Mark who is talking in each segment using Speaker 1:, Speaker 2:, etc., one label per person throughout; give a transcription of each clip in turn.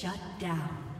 Speaker 1: Shut down.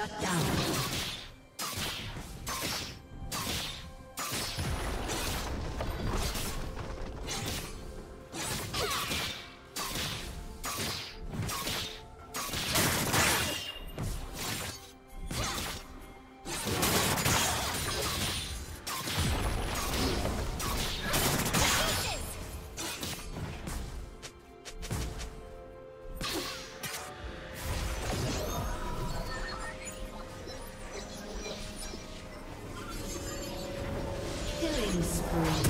Speaker 1: Shut down. mm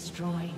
Speaker 1: Destroyed.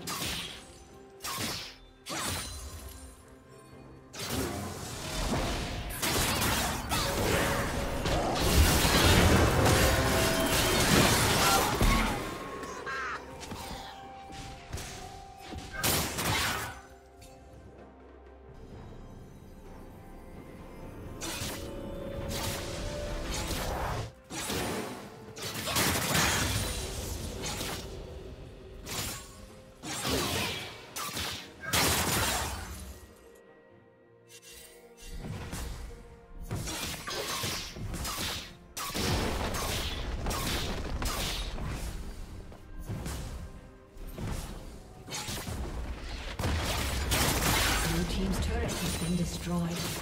Speaker 1: Destroyed.